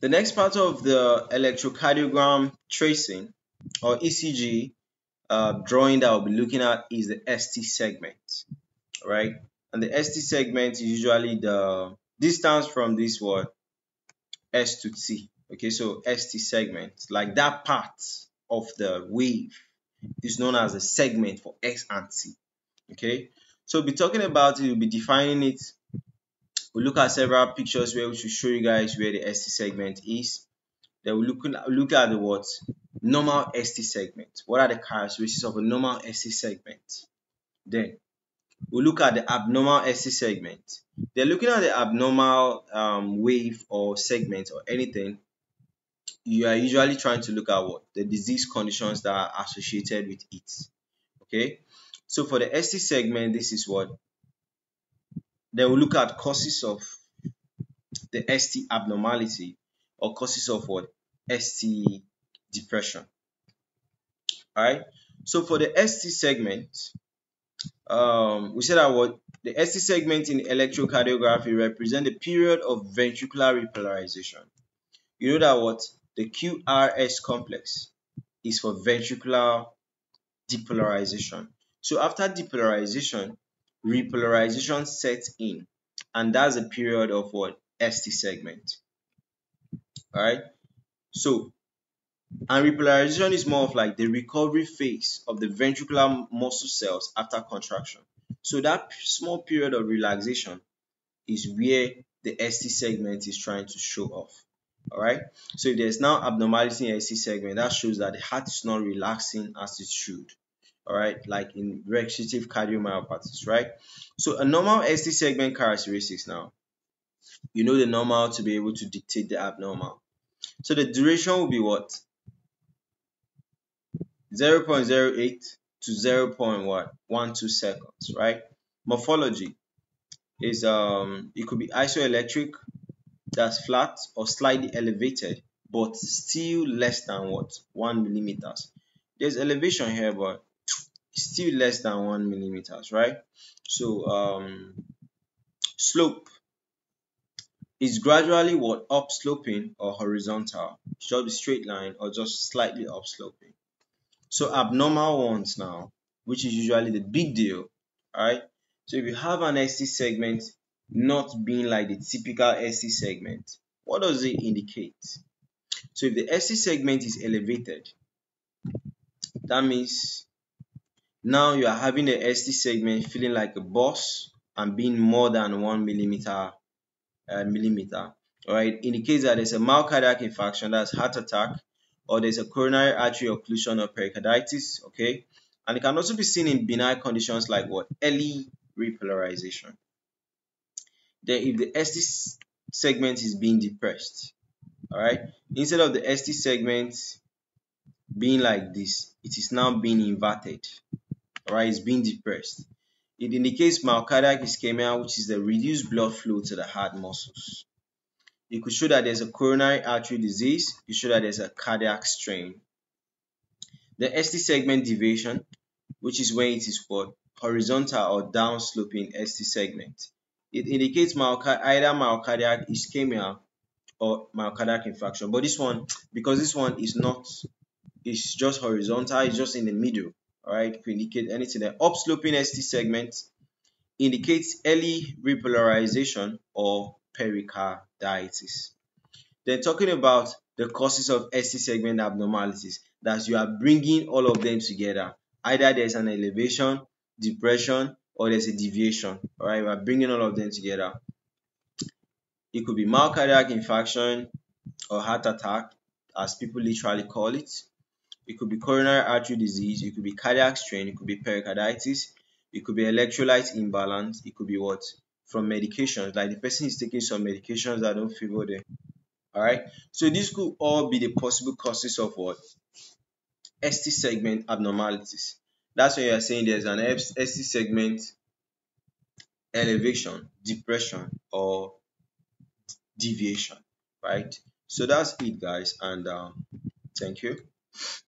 The next part of the electrocardiogram tracing or ECG uh, drawing that I'll be looking at is the ST segment, right? And the ST segment is usually the distance from this word S to T. Okay, so ST segment, like that part of the wave is known as a segment for X and T. Okay, so we'll be talking about it, we'll be defining it. We'll look at several pictures where we should show you guys where the ST segment is. Then we'll look, look at the what normal ST segment. What are the characteristics of a normal ST segment? Then we'll look at the abnormal ST segment. They're looking at the abnormal um, wave or segment or anything. You are usually trying to look at what the disease conditions that are associated with it. Okay, so for the ST segment, this is what then we'll look at causes of the ST abnormality or causes of what ST depression. Alright, so for the ST segment, um, we said that what the ST segment in electrocardiography represent the period of ventricular repolarization. You know that what the QRS complex is for ventricular depolarization. So after depolarization, repolarization sets in, and that's a period of what ST segment. Alright, so and repolarization is more of like the recovery phase of the ventricular muscle cells after contraction. So that small period of relaxation is where the ST segment is trying to show off. Alright, so if there's now abnormality in ST segment, that shows that the heart is not relaxing as it should. Alright, like in restrictive cardiomyopathies, right? So a normal ST segment characteristics now. You know the normal to be able to dictate the abnormal. So the duration will be what? 0.08 to 0.12 seconds, right? Morphology is um it could be isoelectric, that's flat or slightly elevated, but still less than what one millimeters. There's elevation here, but still less than one millimeters, right? So um slope is gradually what upsloping or horizontal, just be straight line or just slightly upsloping. So abnormal ones now, which is usually the big deal, right? So if you have an ST segment not being like the typical ST segment, what does it indicate? So if the ST segment is elevated, that means now you are having the ST segment feeling like a boss and being more than one millimeter uh, millimeter. All right, indicates that there's a myocardial infarction, that's heart attack, or there's a coronary artery occlusion or pericarditis, okay? And it can also be seen in benign conditions like what? Early repolarization. Then if the ST segment is being depressed, all right, instead of the ST segment being like this, it is now being inverted, right, it's being depressed. It indicates myocardial ischemia, which is the reduced blood flow to the heart muscles. It could show that there's a coronary artery disease. It show that there's a cardiac strain. The ST segment deviation, which is when it is what horizontal or down sloping ST segment. It indicates myocard either myocardial ischemia or myocardial infarction. But this one, because this one is not, it's just horizontal, it's just in the middle. All right, could indicate anything. The upsloping ST segment indicates early repolarization or pericarditis. Then talking about the causes of ST segment abnormalities, that you are bringing all of them together. Either there's an elevation, depression, or there's a deviation. All right, we are bringing all of them together. It could be myocardial infarction or heart attack, as people literally call it. It could be coronary artery disease. It could be cardiac strain. It could be pericarditis. It could be electrolyte imbalance. It could be what? from medications, like the person is taking some medications that don't favor them. Alright, so this could all be the possible causes of what? ST segment abnormalities. That's when you are saying there's an ST segment elevation, depression, or deviation, right? So that's it, guys, and um, thank you.